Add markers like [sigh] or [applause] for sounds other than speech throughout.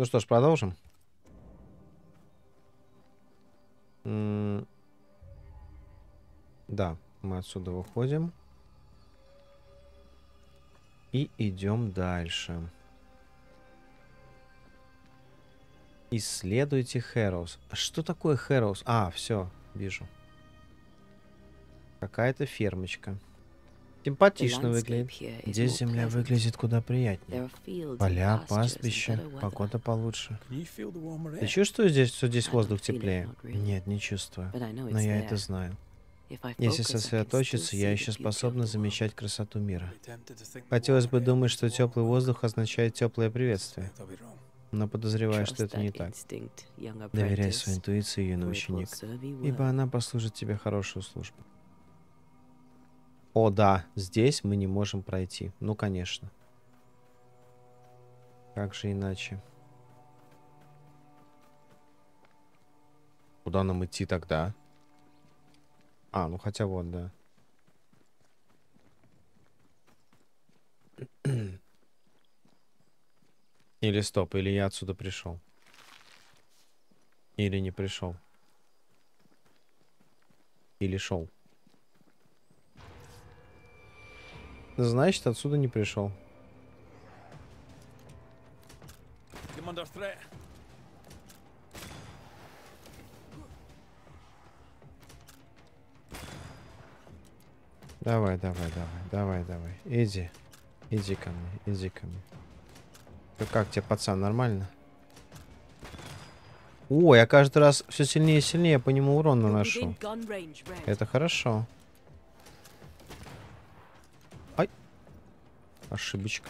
Ну что ж, продолжим. Да, мы отсюда выходим. И идем дальше. Исследуйте Хэроус. Что такое Хэроус? А, все, вижу. Какая-то фермочка. Симпатично выглядит. Здесь земля выглядит куда приятнее. Поля, пастбища, погода получше. Ты чувствуешь здесь, что здесь воздух теплее? Нет, не чувствую. Но я это знаю. Если сосредоточиться, я еще способна замечать красоту мира. Хотелось бы думать, что теплый воздух означает теплое приветствие. Но подозреваю, что это не так. Доверяй своей интуиции, юный ученик, ибо она послужит тебе хорошую службу. О, да, здесь мы не можем пройти. Ну, конечно. Как же иначе? Куда нам идти тогда? А, ну хотя вот, да. [clears throat] Или стоп, или я отсюда пришел. Или не пришел. Или шел. Значит, отсюда не пришел. Давай, давай, давай, давай, давай. Иди. Иди ко мне, иди ко мне. Ну как тебе, пацан, нормально? О, я каждый раз все сильнее и сильнее по нему урон наношу. Это хорошо. Ошибочка.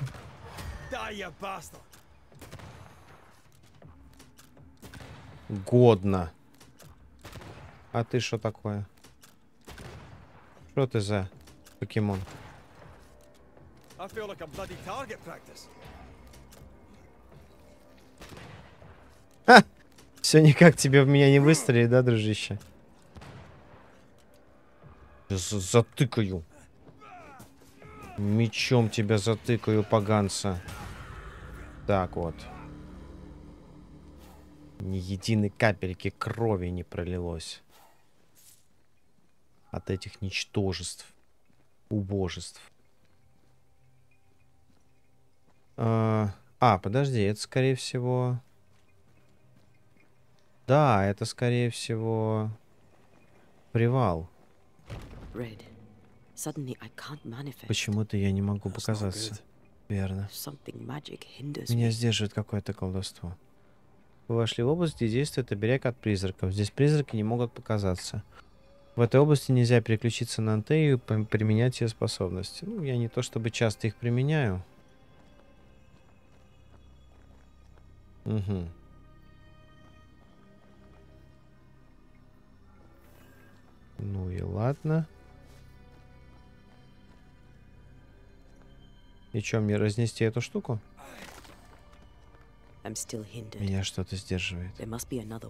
Годно. А ты что такое? Что ты за покемон? Ха! Все никак тебе в меня не выстрелит, да, дружище? Затыкаю. Мечом тебя затыкаю, поганца. Так вот. Ни единой капельки крови не пролилось. От этих ничтожеств. Убожеств. А, а, подожди, это скорее всего... Да, это скорее всего... Привал. Red. Почему-то я не могу показаться. Верно. Меня сдерживает какое-то колдовство. Вы вошли в область, где действует оберег от призраков. Здесь призраки не могут показаться. В этой области нельзя переключиться на антею и применять ее способности. Ну, я не то чтобы часто их применяю. Угу. Ну и ладно. И что, мне разнести эту штуку? Меня что-то сдерживает.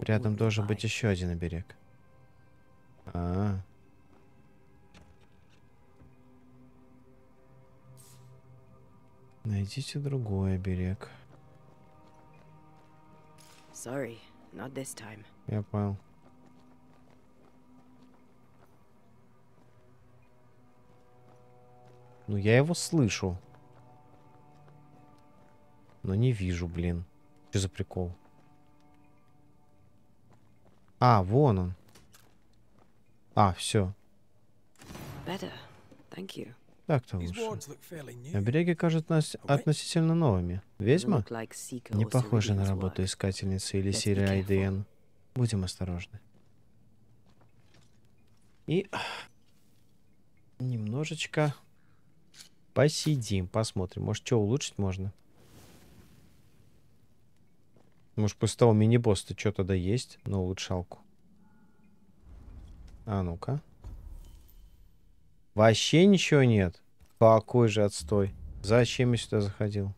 Рядом должен быть еще один оберег. А, -а, а. Найдите другой оберег. Sorry, not this time. Я понял. Ну, я его слышу. Но не вижу, блин. Что за прикол? А, вон он. А, все. Так-то лучше. Обереги кажутся нас относительно новыми. Ведьма? Не похоже на работу искательницы или серии IDN. Будем осторожны. И немножечко посидим, посмотрим. Может, что улучшить можно? Может, после того мини-босса что тогда есть на улучшалку? А ну-ка. Вообще ничего нет. Какой же отстой. Зачем я сюда заходил?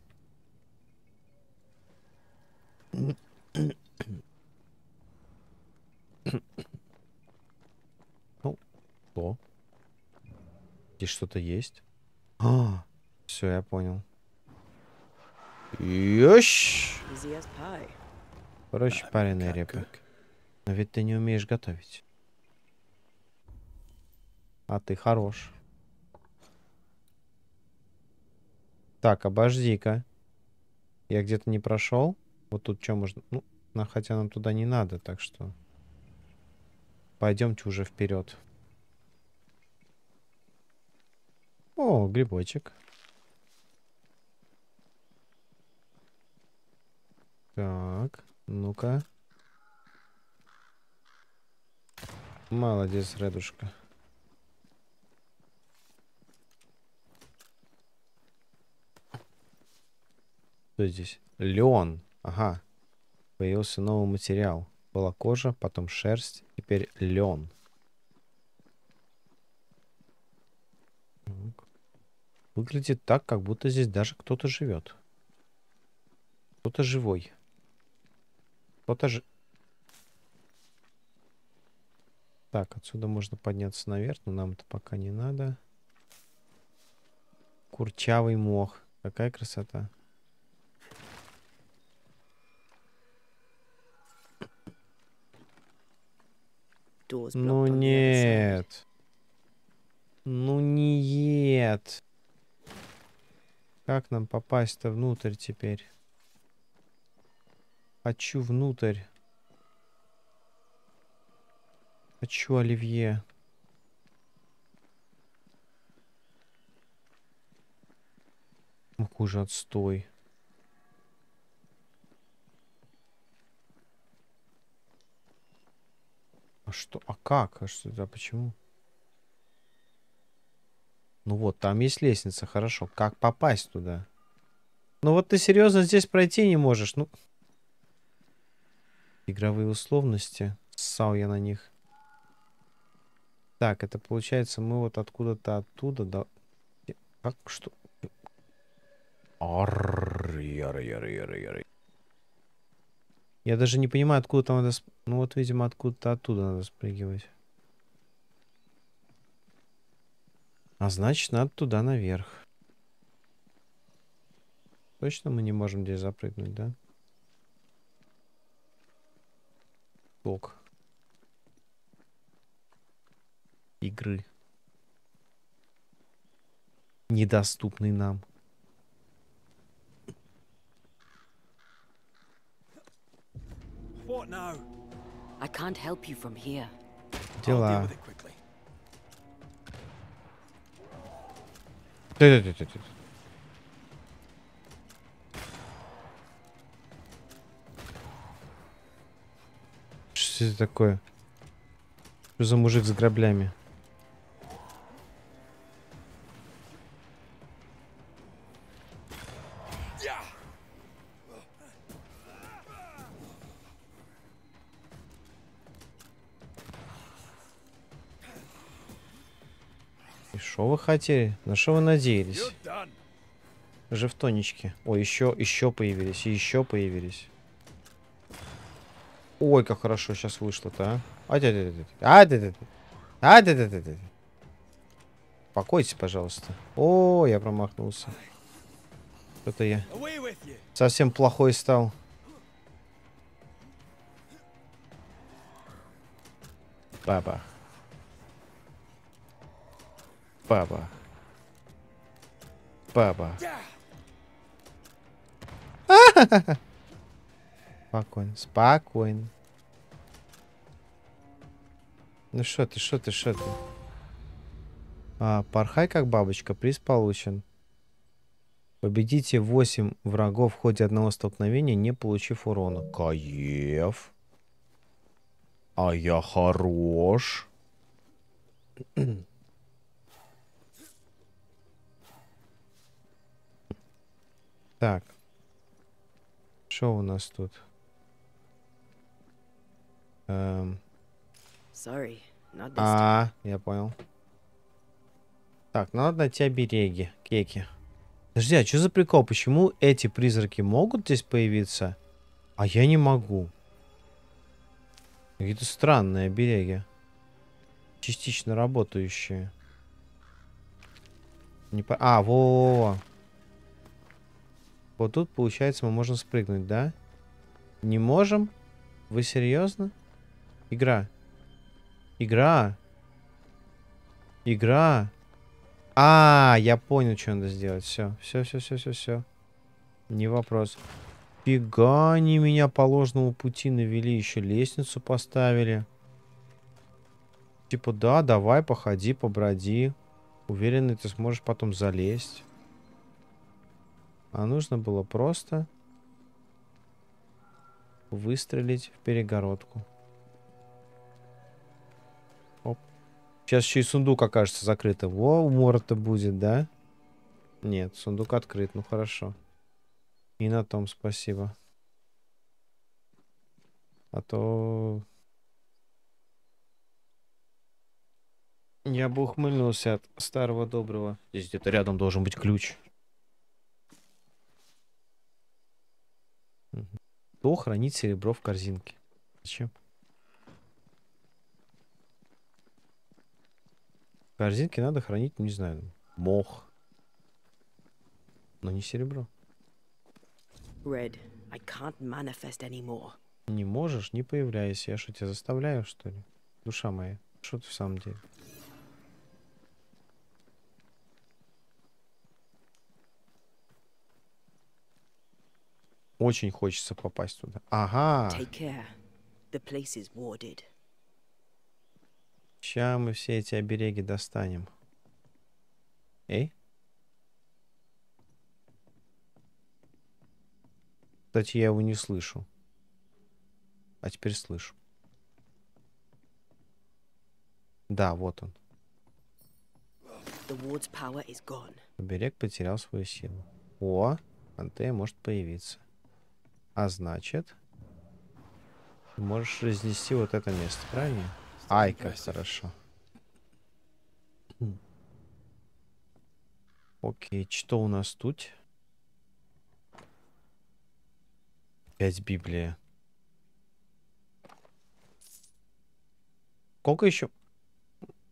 Ну, что? Здесь что-то есть? А, все, я понял. Ёщ! Проще пареная репа. Но ведь ты не умеешь готовить. А ты хорош. Так, обожди-ка. Я где-то не прошел. Вот тут что можно... Ну, на, хотя нам туда не надо, так что... Пойдемте уже вперед. О, грибочек. Так, ну-ка. Молодец, Редушка. Что здесь? Лен. Ага. Появился новый материал. Была кожа, потом шерсть, теперь лен. Выглядит так, как будто здесь даже кто-то живет. Кто-то живой. Кто-то же... Так, отсюда можно подняться наверх, но нам это пока не надо. Курчавый мох. Какая красота. Ну нет. Ну нет. Как нам попасть-то внутрь теперь? Хочу внутрь. Хочу оливье. Ну, хуже отстой. А что? А как? А что? А почему? Ну вот, там есть лестница, хорошо. Как попасть туда? Ну вот ты серьезно здесь пройти не можешь? Ну... Игровые условности. Ссал я на них. Так, это получается мы вот откуда-то оттуда да. Как что? Я даже не понимаю, откуда там надо... Ну вот, видимо, откуда-то оттуда надо спрыгивать. А значит, надо туда наверх. Точно мы не можем здесь запрыгнуть, да? Ок. Игры. Недоступный нам. Дела. Да-да-да-да-да. Что это такое? Что за мужик с граблями? И что вы хотели? На что вы надеялись? Жевтонечки. О, еще, еще появились, и еще появились. Ой, как хорошо сейчас вышло-то, а. А, да, да, да. А, да, да, да. А, да. Покойтесь, пожалуйста. О, я промахнулся. Что-то я совсем плохой стал. Баба. Баба. Баба. Спокойно, спокойно. Ну что ты, что ты, что ты? А, порхай как бабочка, приз получен. Победите 8 врагов в ходе одного столкновения, не получив урона. Каев. А я хорош. так. Что у нас тут? Эм. Sorry, а, я понял. Так, надо найти обереги, кеки. Подожди, а что за прикол? Почему эти призраки могут здесь появиться, а я не могу? Какие-то странные обереги. Частично работающие. Не по... А, во, -во, во Вот тут, получается, мы можем спрыгнуть, да? Не можем? Вы серьезно? Игра. Игра. Игра. А, я понял, что надо сделать. Все, все, все, все, все, все. Не вопрос. Фига они меня по ложному пути навели. Еще лестницу поставили. Типа, да, давай, походи, поброди. Уверенный, ты сможешь потом залезть. А нужно было просто выстрелить в перегородку. Сейчас еще и сундук окажется закрытым. Во, умор-то будет, да? Нет, сундук открыт. Ну, хорошо. И на том спасибо. А то... Я бы ухмыльнулся от старого доброго. Здесь где-то рядом должен быть ключ. Кто хранит серебро в корзинке? Зачем? В корзинке надо хранить, не знаю, мох. Но не серебро. Red, I can't manifest anymore. Не можешь, не появляйся. Я что, тебя заставляю, что ли? Душа моя. Что ты в самом деле? Очень хочется попасть туда. Ага. Сейчас мы все эти обереги достанем. Эй? Кстати, я его не слышу. А теперь слышу. Да, вот он. Оберег потерял свою силу. О, Антея может появиться. А значит, можешь разнести вот это место, правильно? Ай, как хорошо. Окей, что у нас тут? Опять Библия. Сколько еще?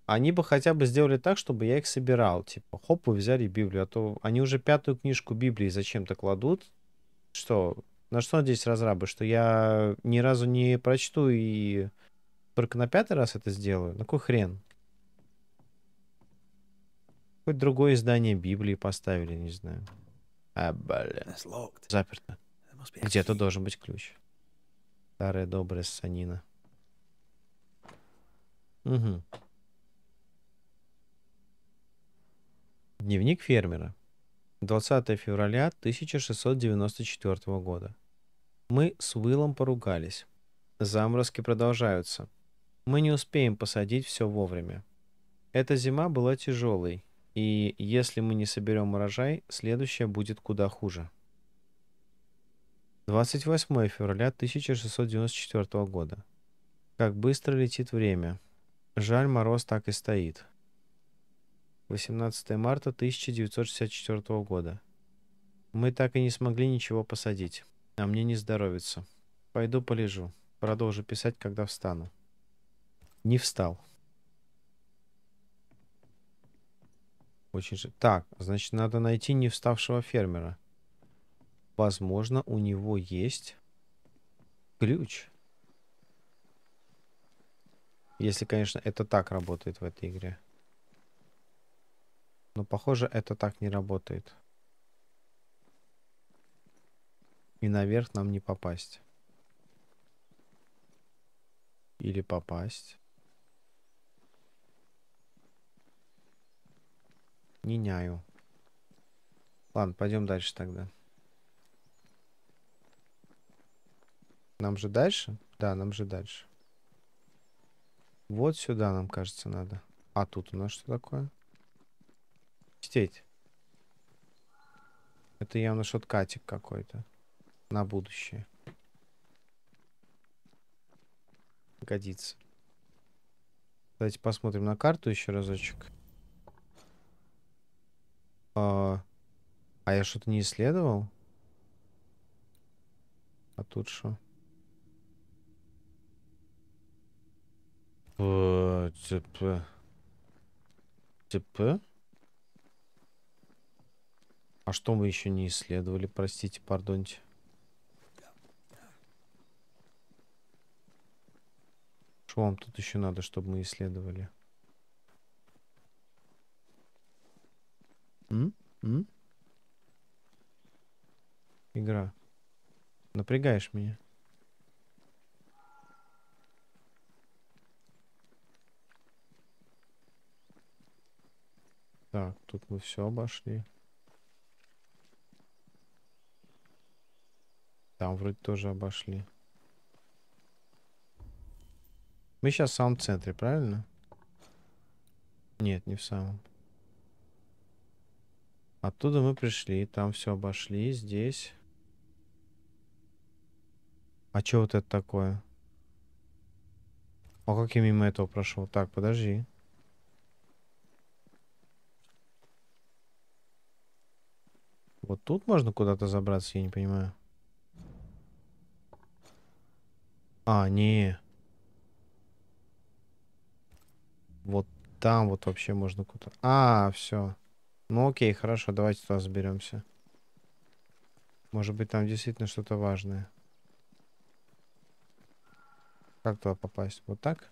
Они бы хотя бы сделали так, чтобы я их собирал. Типа, хоп, вы взяли Библию. А то они уже пятую книжку Библии зачем-то кладут. Что? На что здесь разрабы? Что я ни разу не прочту и только на пятый раз это сделаю? На какой хрен? Хоть другое издание Библии поставили, не знаю. А, блин. Заперто. Где-то должен быть ключ. Старая добрая санина. Угу. Дневник фермера. 20 февраля 1694 года. Мы с Уиллом поругались. Заморозки продолжаются. Мы не успеем посадить все вовремя. Эта зима была тяжелой, и если мы не соберем урожай, следующая будет куда хуже. 28 февраля 1694 года. Как быстро летит время. Жаль, мороз так и стоит. 18 марта 1964 года. Мы так и не смогли ничего посадить. А мне не здоровится. Пойду полежу. Продолжу писать, когда встану. Не встал. Очень же... Так, значит, надо найти не вставшего фермера. Возможно, у него есть ключ. Если, конечно, это так работает в этой игре. Но, похоже, это так не работает. И наверх нам не попасть. Или попасть. Не няю. Ладно, пойдем дальше тогда. Нам же дальше? Да, нам же дальше. Вот сюда нам, кажется, надо. А тут у нас что такое? Стеть. Это явно шоткатик какой-то. На будущее. Годится. Давайте посмотрим на карту еще разочек. А, а я что-то не исследовал? А тут что? ЦП. ЦП? А что мы еще не исследовали, простите, пардоньте? Что вам тут еще надо, чтобы мы исследовали? М? М? Игра. Напрягаешь меня. Так, тут мы все обошли. Там вроде тоже обошли. Мы сейчас в самом центре, правильно? Нет, не в самом. Оттуда мы пришли, там все обошли, здесь. А что вот это такое? А как я мимо этого прошел? Так, подожди. Вот тут можно куда-то забраться, я не понимаю. А, не. Вот там вот вообще можно куда-то. А, все. Ну окей, хорошо, давайте туда заберемся. Может быть, там действительно что-то важное. Как туда попасть? Вот так?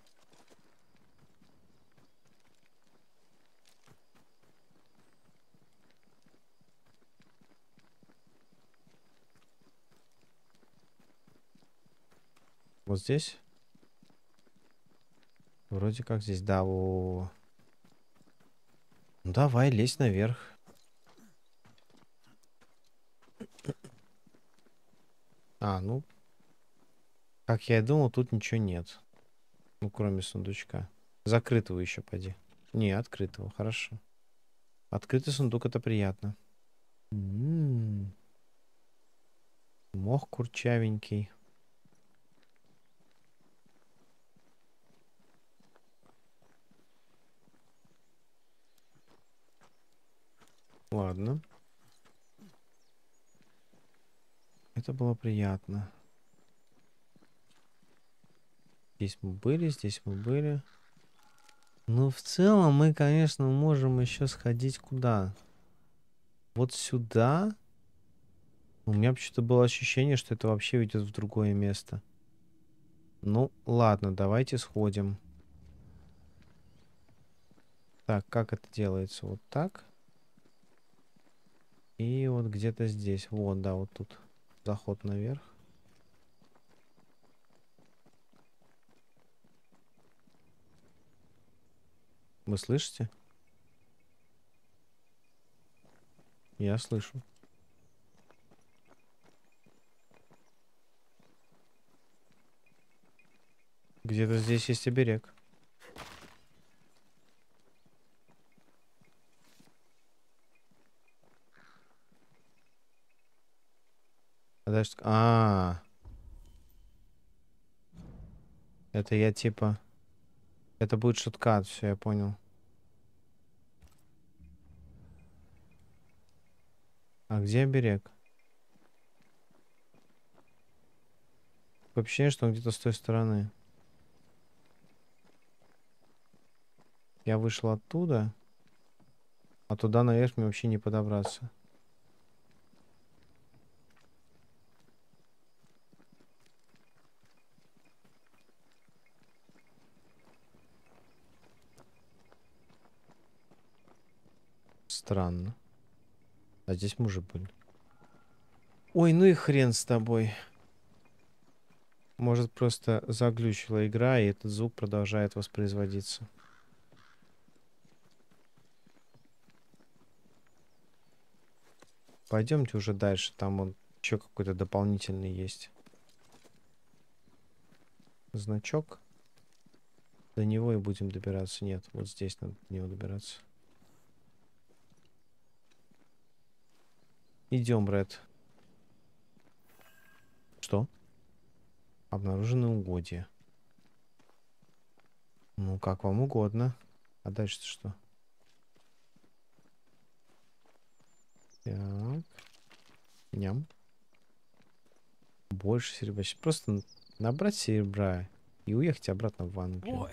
Вот здесь? Вроде как здесь, да, -о. Ну, давай, лезь наверх. А, ну, как я и думал, тут ничего нет. Ну, кроме сундучка. Закрытого еще поди. Не, открытого, хорошо. Открытый сундук это приятно. М -м -м. Мох курчавенький. Ладно. Это было приятно. Здесь мы были, здесь мы были. Ну, в целом мы, конечно, можем еще сходить куда? Вот сюда. У меня почему-то было ощущение, что это вообще ведет в другое место. Ну, ладно, давайте сходим. Так, как это делается? Вот так. И вот где-то здесь. Вот, да, вот тут заход наверх. Вы слышите? Я слышу. Где-то здесь есть оберег. Подожди. А, -а, а. Это я типа... Это будет шуткат, все, я понял. А где берег? Вообще, что он где-то с той стороны. Я вышел оттуда, а туда наверх мне вообще не подобраться. Странно. А здесь мы уже были. Ой, ну и хрен с тобой. Может, просто заглючила игра, и этот звук продолжает воспроизводиться. Пойдемте уже дальше. Там он еще какой-то дополнительный есть. Значок. До него и будем добираться. Нет, вот здесь надо до него добираться. Идем, Ред. Что? Обнаружены угодья. Ну, как вам угодно. А дальше что? Так. Ням. Больше серебра. Просто набрать серебра и уехать обратно в Англию.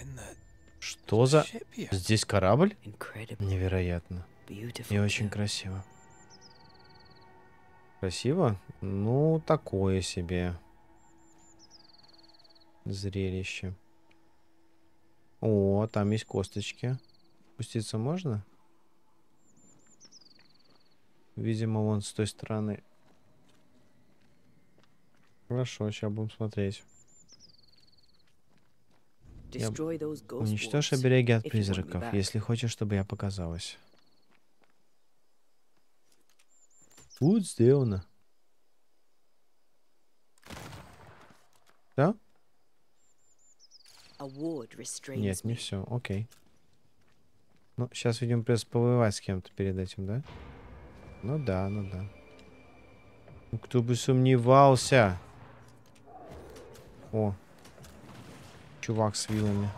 Что за... Здесь корабль? Невероятно. И очень красиво. Красиво? Ну, такое себе. Зрелище. О, там есть косточки. Спуститься можно? Видимо, вон с той стороны. Хорошо, сейчас будем смотреть. Я... Уничтожь обереги от призраков, если хочешь, чтобы я показалась. Вот сделано. Да? Нет, не все. Окей. Ну, сейчас, видимо, придется повоевать с кем-то перед этим, да? Ну да, ну да. Ну, кто бы сомневался. О. Чувак с вилами.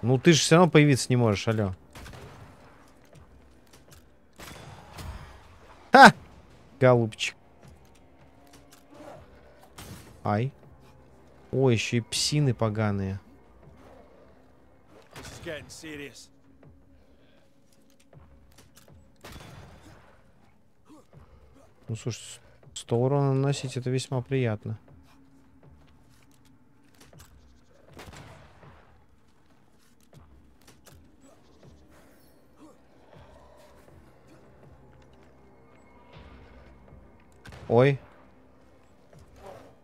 Ну ты же все равно появиться не можешь, алло. Ха! Голубчик. Ай. Ой, еще и псины поганые. Ну, слушай, 100 урона наносить это весьма приятно. Ой.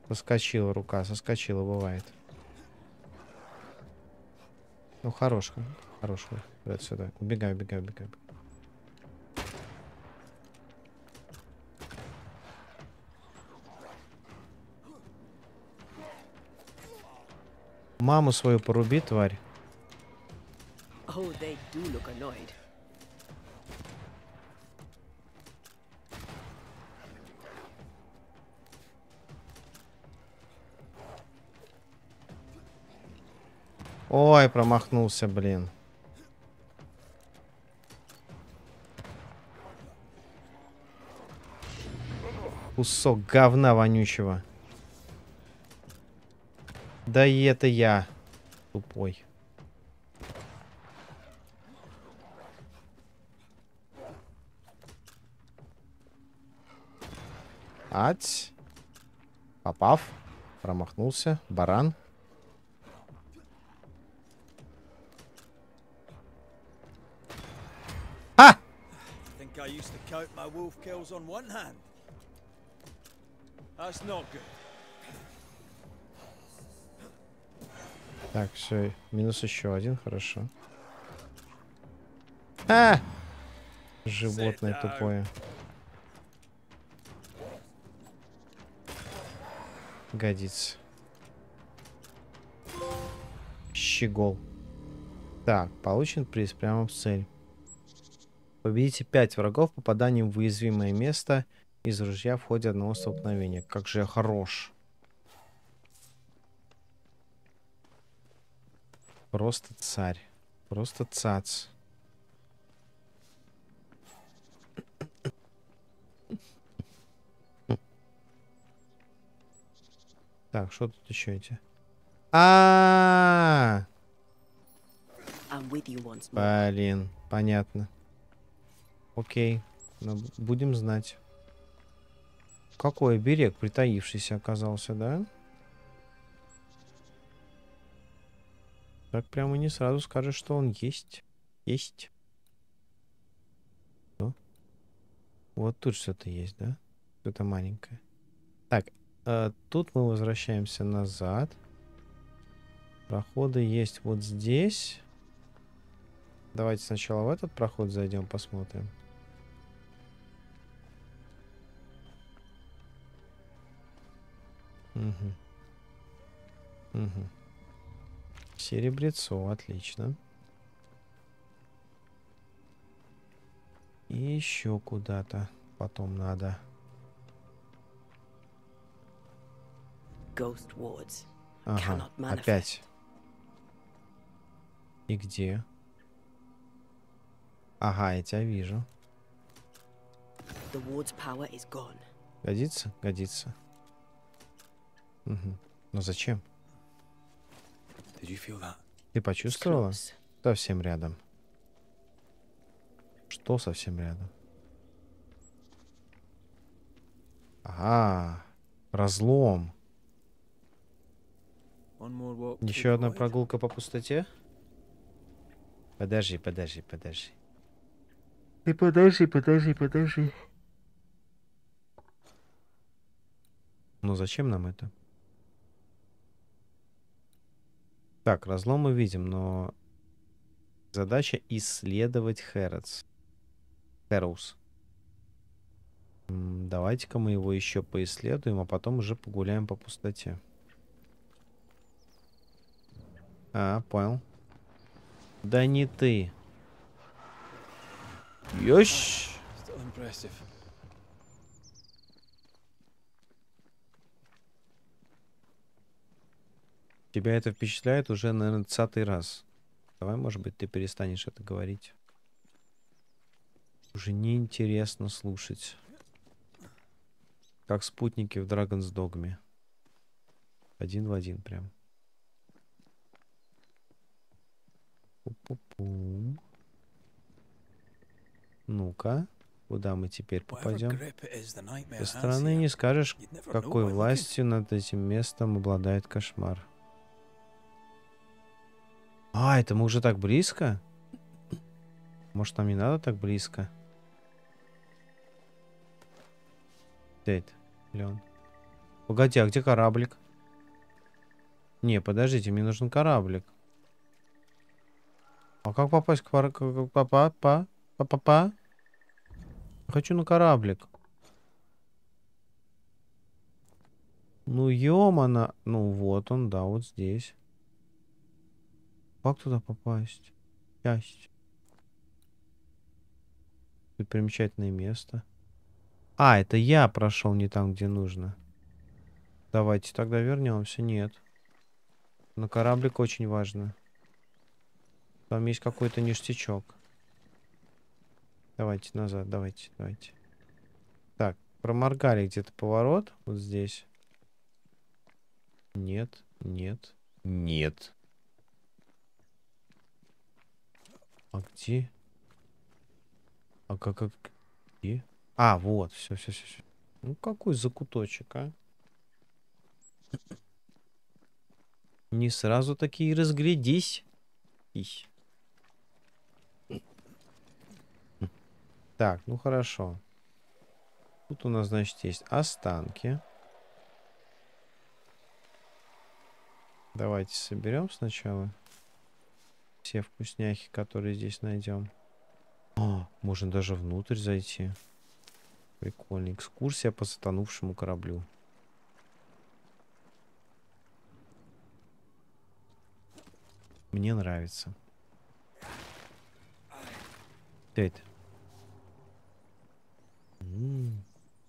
Соскочила рука, соскочила, бывает. Ну, хорош, хорош. Отсюда. Убегай, убегай, убегай. Маму свою поруби, тварь. Oh. Ой, промахнулся, блин. Кусок говна вонючего. Да и это я. Тупой. Ать. Попав. Промахнулся. Баран. Used to count my wolf kills on one hand. That's not good. Так, все, минус еще один, хорошо. А! Животное тупое. Годится. Щегол. Так, получен приз прямо в цель. Победите 5 врагов попаданием в уязвимое место из ружья в ходе одного столкновения. Как же я хорош. Просто царь. Просто цац. Так, что тут еще эти? А, -а, -а! Блин, понятно. Окей. Ну, будем знать. Какой берег притаившийся оказался, да? Так прямо не сразу скажешь, что он есть. Есть. Что? Вот тут что-то есть, да? Что-то маленькое. Так, э, тут мы возвращаемся назад. Проходы есть вот здесь. Давайте сначала в этот проход зайдем, посмотрим. Угу. Угу. Серебрецо, отлично. И еще куда-то потом надо. Ага, опять. И где? Ага, я тебя вижу. Годится? Годится. Угу. Но зачем? Ты почувствовала? Совсем рядом. Что совсем рядом? Ага. Разлом. Еще одна прогулка по пустоте? Подожди, подожди, подожди. Ты подожди, подожди, подожди. Ну зачем нам это? Так, разлом мы видим, но задача исследовать Хэротс. Хэроус. Давайте-ка мы его еще поисследуем, а потом уже погуляем по пустоте. А, понял. Да не ты. Ёщ! Тебя это впечатляет уже, наверное, десятый раз. Давай, может быть, ты перестанешь это говорить. Уже неинтересно слушать. Как спутники в Dragon's Dogme. Один в один прям. Ну-ка, куда мы теперь попадем? Со стороны не скажешь, какой властью над этим местом обладает кошмар. А, это мы уже так близко? Может, нам не надо так близко? Тейт. Леон. Погоди, а где кораблик? Не, подождите, мне нужен кораблик. А как попасть к пара... Папа? Па? Папа? Хочу на кораблик. Ну, ёмана. Ну, вот он, да, вот здесь. Как туда попасть? Часть. Тут примечательное место. А, это я прошел не там, где нужно. Давайте тогда вернемся. Нет. На кораблик очень важно. Там есть какой-то ништячок. Давайте назад, давайте, давайте. Так, проморгали где-то поворот. Вот здесь. Нет, нет, нет. А где? А как, как, где? А, вот, все, все, все, все. Ну, какой закуточек, а? Не сразу такие разглядись. Ись. Так, ну хорошо. Тут у нас, значит, есть останки. Давайте соберем сначала все вкусняхи, которые здесь найдем. О, можно даже внутрь зайти. Прикольно. Экскурсия по затонувшему кораблю. Мне нравится. Теть.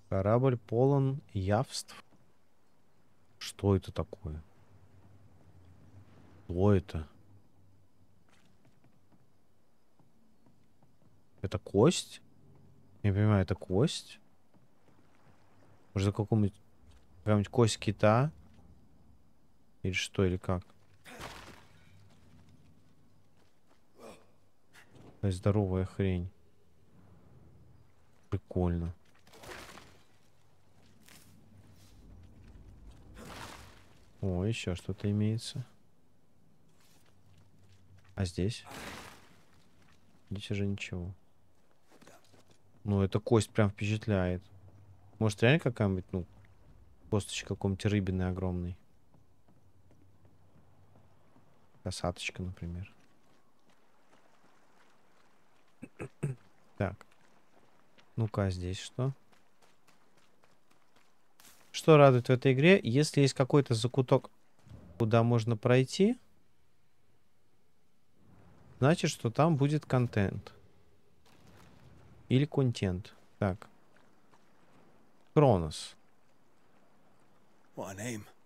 Корабль полон явств. Что это такое? Что это? Это кость? Я понимаю, это кость? Может, какому-нибудь... Какая-нибудь кость кита? Или что, или как? Здоровая хрень. Прикольно. О, еще что-то имеется. А здесь? Здесь уже ничего. Ну, эта кость прям впечатляет. Может, реально какая-нибудь, ну, косточка каком-нибудь рыбины огромной. Косаточка, например. так. Ну-ка, а здесь что? Что радует в этой игре? Если есть какой-то закуток, куда можно пройти, значит, что там будет контент. Или контент. Так. Кронос.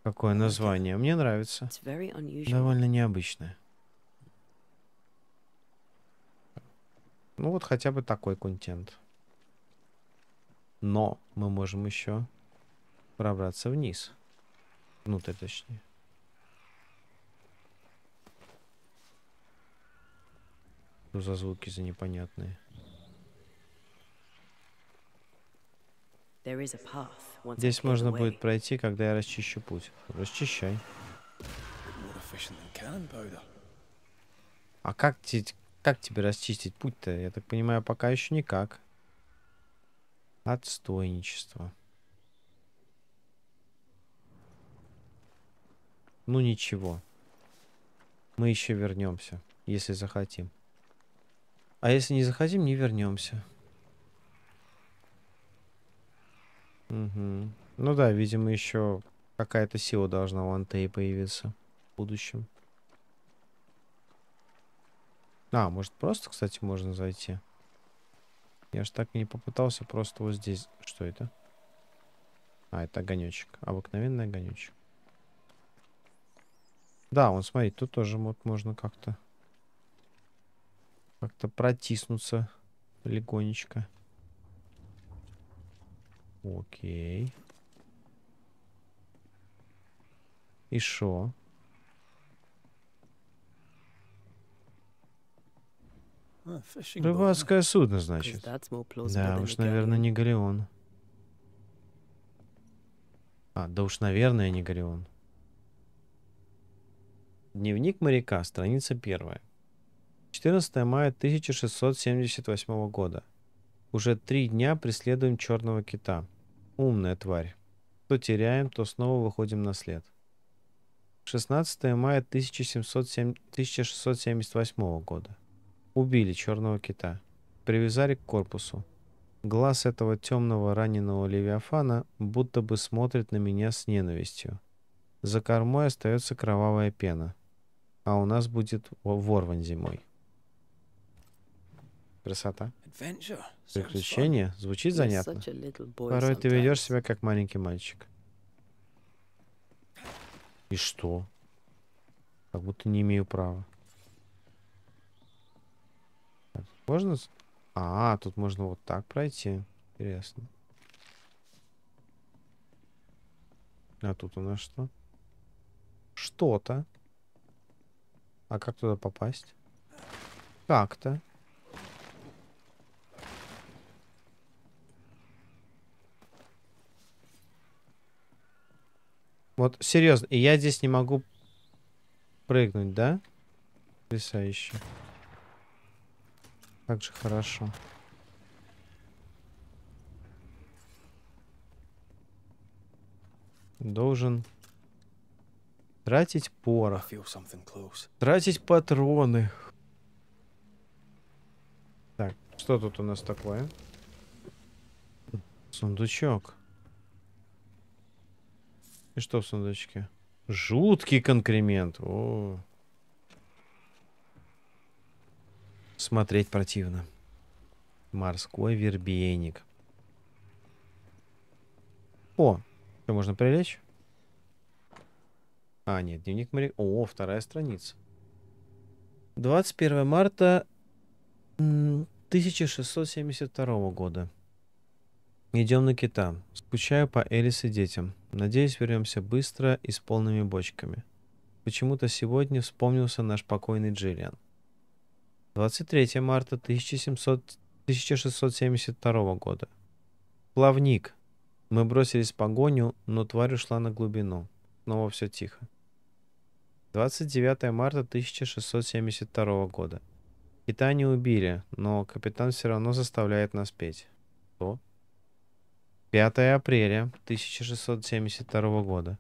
Какое название? Мне нравится. Довольно необычное. Ну вот хотя бы такой контент. Но мы можем еще пробраться вниз. Внутрь, точнее. Что за звуки за непонятные? Здесь можно будет пройти, когда я расчищу путь. Расчищай. А как, как тебе расчистить путь-то? Я так понимаю, пока еще никак. Отстойничество. Ну ничего. Мы еще вернемся, если захотим. А если не захотим, не вернемся. Угу. Ну да, видимо, еще какая-то сила должна у Антеи появиться в будущем. А, может просто, кстати, можно зайти? Я ж так и не попытался просто вот здесь. Что это? А, это огонечек. Обыкновенный огонечек. Да, вон, смотри, тут тоже вот можно как-то как-то протиснуться легонечко. Окей. И шо? Рыбацкое судно, значит. Да уж, наверное, не Галеон. А, да уж, наверное, не Галеон. Дневник моряка, страница первая. 14 мая 1678 года. Уже три дня преследуем черного кита. Умная тварь. То теряем, то снова выходим на след. 16 мая 1707... 1678 года. Убили черного кита. Привязали к корпусу. Глаз этого темного раненого левиафана будто бы смотрит на меня с ненавистью. За кормой остается кровавая пена а у нас будет ворван зимой. Красота. Приключение? Звучит занятно. Порой ты ведешь себя как маленький мальчик. И что? Как будто не имею права. Так, можно... А, тут можно вот так пройти. Интересно. А тут у нас что? Что-то. А как туда попасть? Как-то. Вот, серьезно, и я здесь не могу прыгнуть, да? Потрясающе. Как же хорошо. Должен Тратить порох. Тратить патроны. Так, что тут у нас такое? Сундучок. И что в сундучке? Жуткий конкремент. О. Смотреть противно. Морской вербейник. О, что можно прилечь? А, нет, дневник моряка. О, вторая страница. 21 марта 1672 года. Идем на кита. Скучаю по Элис и детям. Надеюсь, вернемся быстро и с полными бочками. Почему-то сегодня вспомнился наш покойный Джиллиан. 23 марта 1700... 1672 года. Плавник. Мы бросились в погоню, но тварь ушла на глубину. Снова все тихо. 29 марта 1672 года. Кита не убили, но капитан все равно заставляет нас петь. Что? 5 апреля 1672 года.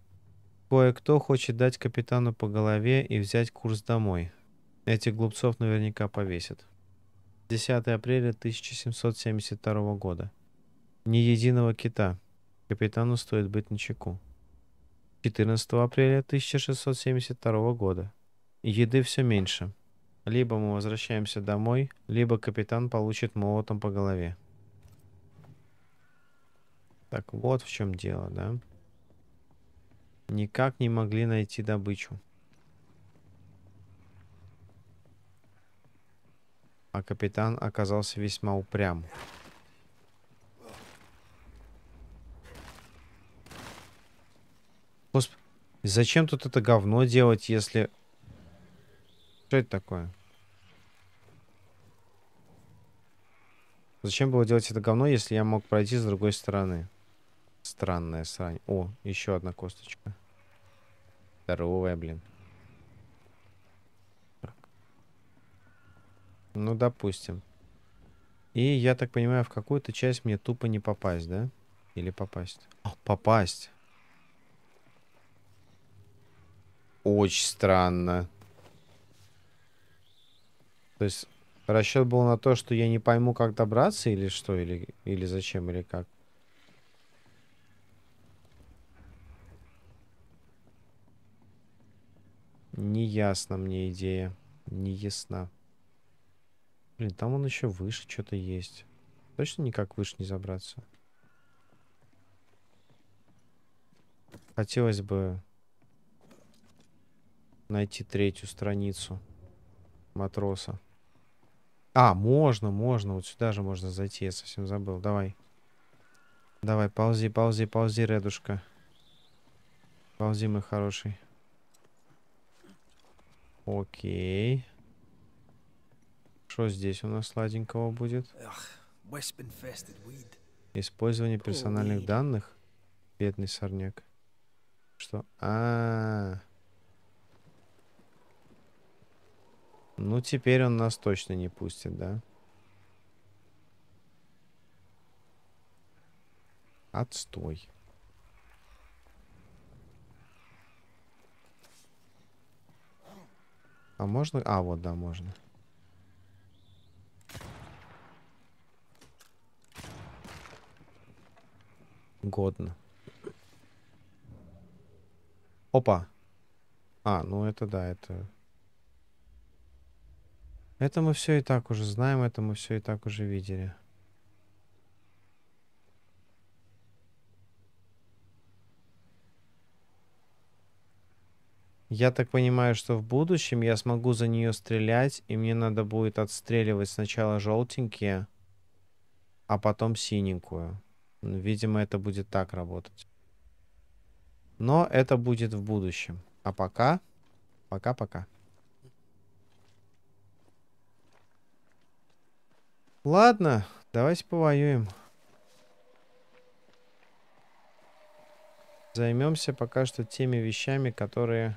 Кое-кто хочет дать капитану по голове и взять курс домой. Этих глупцов наверняка повесят. 10 апреля 1772 года. Ни единого кита. Капитану стоит быть начеку. 14 апреля 1672 года. Еды все меньше. Либо мы возвращаемся домой, либо капитан получит молотом по голове. Так вот в чем дело, да? Никак не могли найти добычу. А капитан оказался весьма упрям. Господи, зачем тут это говно делать, если... Что это такое? Зачем было делать это говно, если я мог пройти с другой стороны? Странная срань. О, еще одна косточка. Здоровая, блин. Ну, допустим. И я так понимаю, в какую-то часть мне тупо не попасть, да? Или попасть? О, попасть. Очень странно. То есть расчет был на то, что я не пойму, как добраться, или что, или, или зачем, или как. Не ясна мне идея. Не ясна. Блин, там он еще выше что-то есть. Точно никак выше не забраться? Хотелось бы найти третью страницу матроса. А, можно, можно. Вот сюда же можно зайти. Я совсем забыл. Давай. Давай, ползи, ползи, ползи, Редушка. Ползи, мой хороший. Окей. Что здесь у нас сладенького будет? Использование персональных данных? Бедный сорняк. Что? А, -а, а Ну, теперь он нас точно не пустит, да? Отстой. А можно? А, вот, да, можно. Годно. Опа. А, ну это да, это... Это мы все и так уже знаем, это мы все и так уже видели. Я так понимаю, что в будущем я смогу за нее стрелять, и мне надо будет отстреливать сначала желтенькие, а потом синенькую. Видимо, это будет так работать. Но это будет в будущем. А пока... Пока-пока. Ладно, давайте повоюем. Займемся пока что теми вещами, которые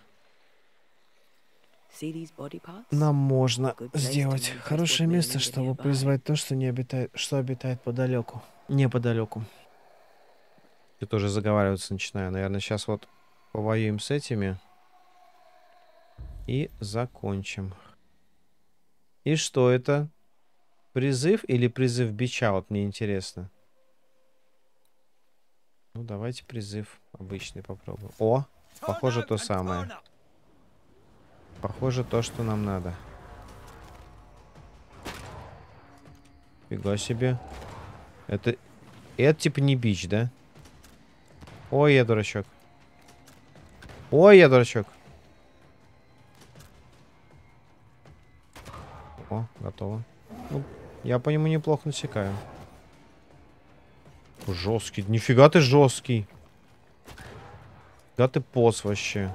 нам можно сделать. Хорошее место, чтобы призвать то, что не обитает, что обитает подалеку. Неподалеку. Я тоже заговариваться начинаю. Наверное, сейчас вот повоюем с этими. И закончим. И что это? Призыв или призыв бича? Вот мне интересно. Ну, давайте призыв обычный попробуем. О, похоже то самое. Похоже то, что нам надо. Фига себе. Это... Это типа не бич, да? Ой, я дурачок. Ой, я дурачок. О, готово. Ну, я по нему неплохо насекаю. Жесткий. Нифига ты жесткий. Да ты пос вообще.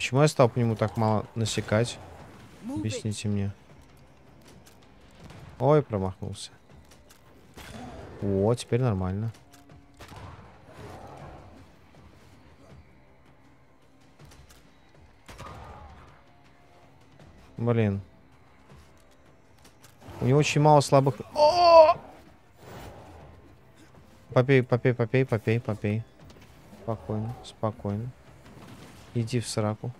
Почему я стал по нему так мало насекать? Объясните мне. Ой, промахнулся. О, теперь нормально. Блин. У него очень мало слабых... О! Попей, попей, попей, попей, попей. Спокойно, спокойно. Иди в сраку.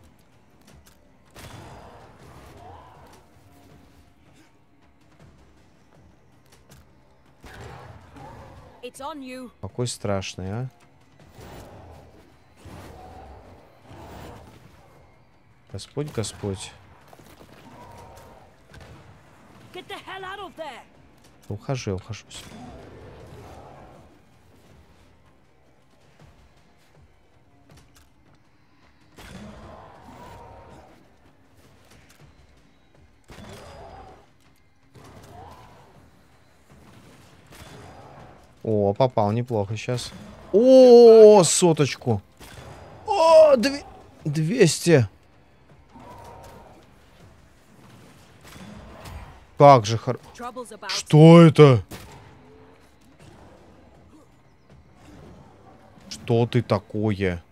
Какой страшный, а? Господь, Господь. Ухожу, ухожу. О, попал неплохо сейчас. О, соточку. О, две... 200. Как же хор... Что это? Что ты такое?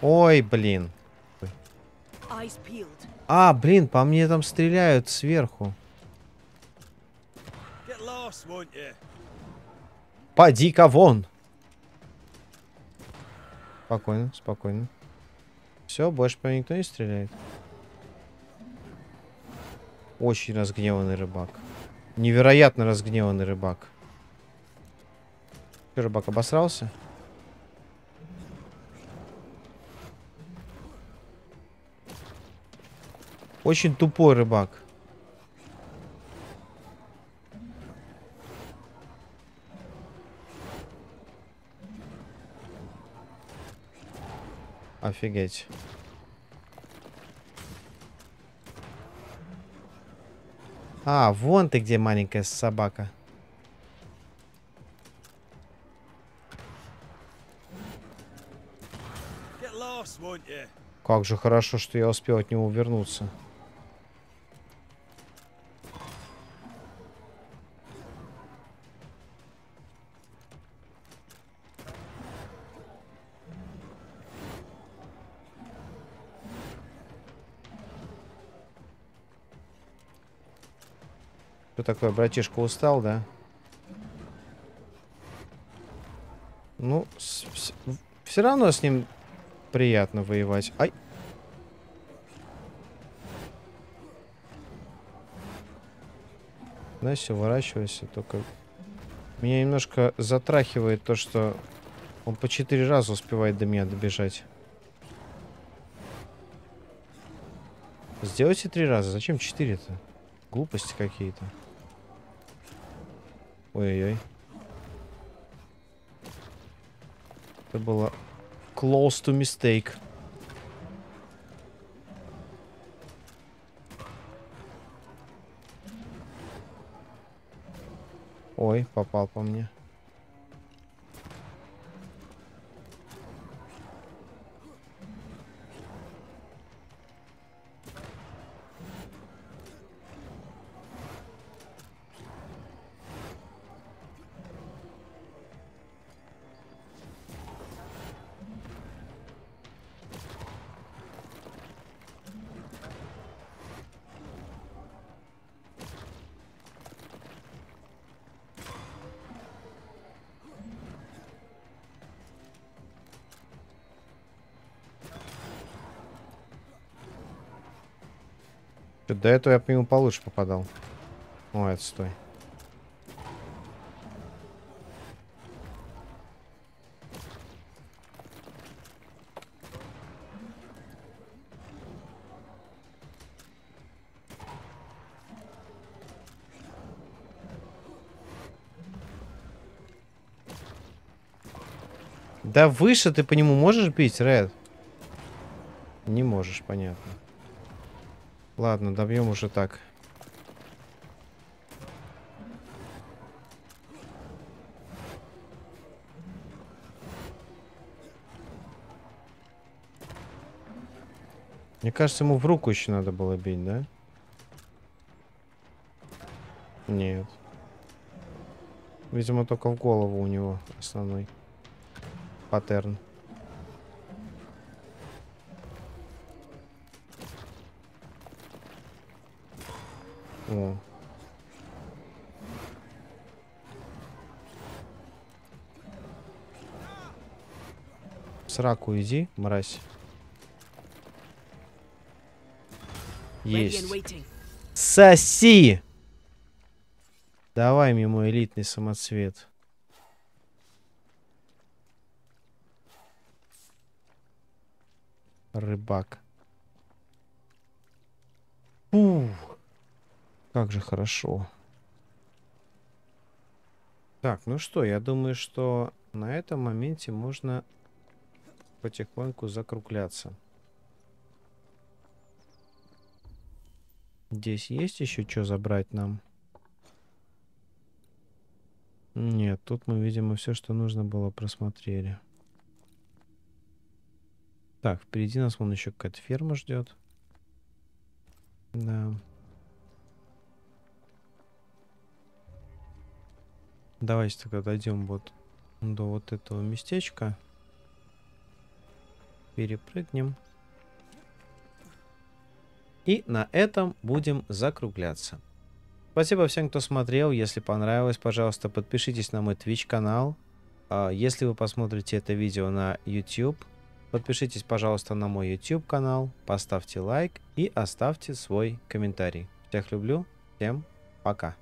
Ой, блин. А, блин, по мне там стреляют сверху. Поди-ка вон. Спокойно, спокойно. Все, больше по никто не стреляет. Очень разгневанный рыбак. Невероятно разгневанный рыбак. Что, рыбак обосрался? Очень тупой рыбак. Офигеть. А, вон ты где маленькая собака. Как же хорошо, что я успел от него вернуться. Что такое, братишка устал, да? Ну, все равно с ним приятно воевать. Ай! Да, все, только... Меня немножко затрахивает то, что он по четыре раза успевает до меня добежать. Сделайте три раза. Зачем четыре-то? Глупости какие-то. Ой-ой-ой. Это было close to mistake. Ой, попал по мне. До этого я по нему получше попадал. Ой, отстой. Да выше ты по нему можешь бить, Ред? Не можешь, понятно. Ладно, добьем уже так. Мне кажется, ему в руку еще надо было бить, да? Нет. Видимо, только в голову у него основной паттерн. О. Сраку иди, мразь. Есть. Соси! Давай мне мой элитный самоцвет. Рыбак. Ух. Как же хорошо. Так, ну что, я думаю, что на этом моменте можно потихоньку закругляться. Здесь есть еще что забрать нам? Нет, тут мы, видимо, все, что нужно было, просмотрели. Так, впереди нас вон еще какая-то ферма ждет. Да. Давайте тогда дойдем вот до вот этого местечка. Перепрыгнем. И на этом будем закругляться. Спасибо всем, кто смотрел. Если понравилось, пожалуйста, подпишитесь на мой Twitch канал. А, если вы посмотрите это видео на YouTube, подпишитесь, пожалуйста, на мой YouTube канал, поставьте лайк и оставьте свой комментарий. Всех люблю, всем пока.